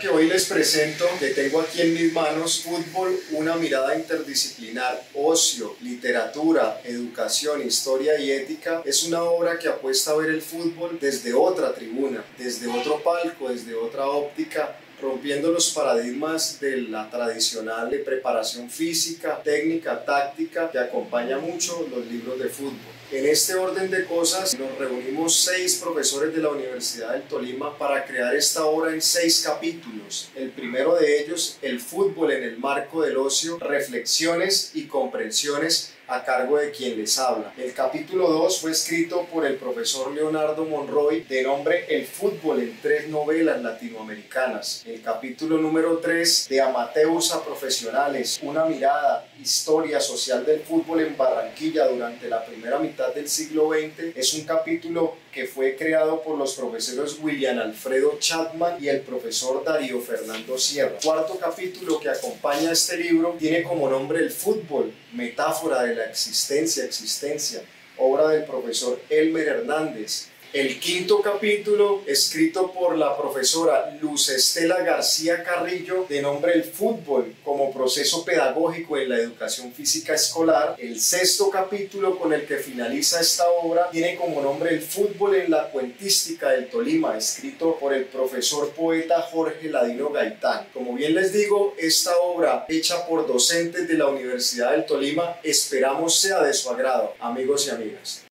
Que hoy les presento, que tengo aquí en mis manos, Fútbol, una mirada interdisciplinar, ocio, literatura, educación, historia y ética, es una obra que apuesta a ver el fútbol desde otra tribuna, desde otro palco, desde otra óptica, rompiendo los paradigmas de la tradicional preparación física, técnica, táctica, que acompaña mucho los libros de fútbol. En este orden de cosas nos reunimos seis profesores de la Universidad del Tolima para crear esta obra en seis capítulos. El primero de ellos, el fútbol en el marco del ocio, reflexiones y comprensiones a cargo de quien les habla. El capítulo 2 fue escrito por el profesor Leonardo Monroy de nombre El fútbol en tres novelas latinoamericanas. El capítulo número 3 de Amateurs a Profesionales, una mirada, historia social del fútbol en Barranquilla durante la primera mitad del siglo XX, es un capítulo que fue creado por los profesores William Alfredo Chapman y el profesor Darío Fernando Sierra. cuarto capítulo que acompaña este libro tiene como nombre El fútbol, metáfora de la existencia, existencia, obra del profesor Elmer Hernández. El quinto capítulo, escrito por la profesora Luz Estela García Carrillo, de nombre El fútbol como proceso pedagógico en la educación física escolar. El sexto capítulo con el que finaliza esta obra tiene como nombre El fútbol en la cuentística del Tolima, escrito por el profesor poeta Jorge Ladino Gaitán. Como bien les digo, esta obra hecha por docentes de la Universidad del Tolima esperamos sea de su agrado, amigos y amigas.